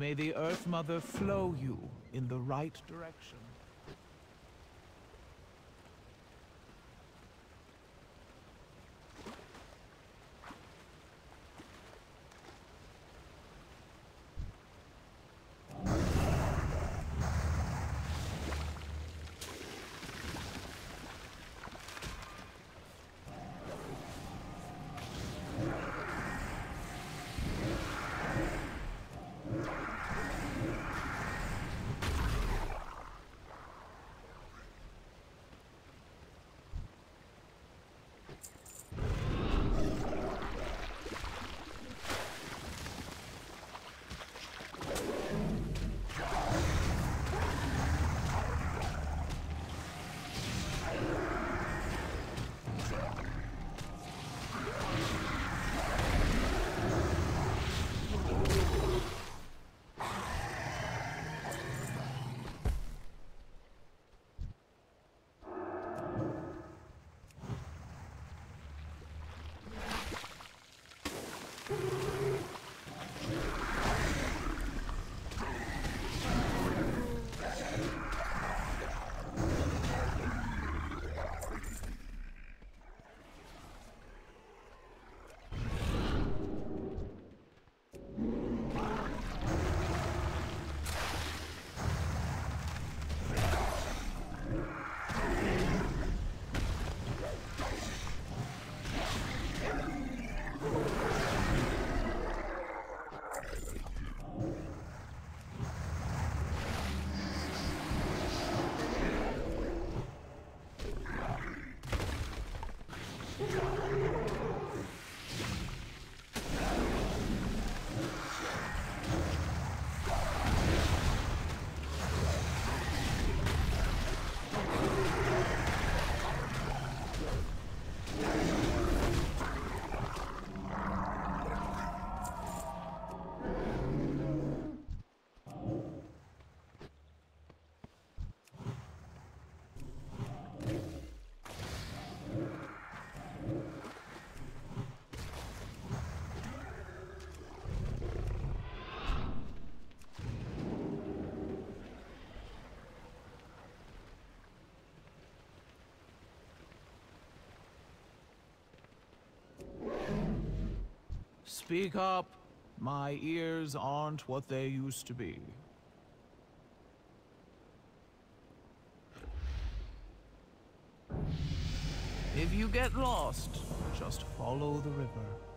May the Earth Mother flow you in the right direction. Speak up. My ears aren't what they used to be. If you get lost, just follow the river.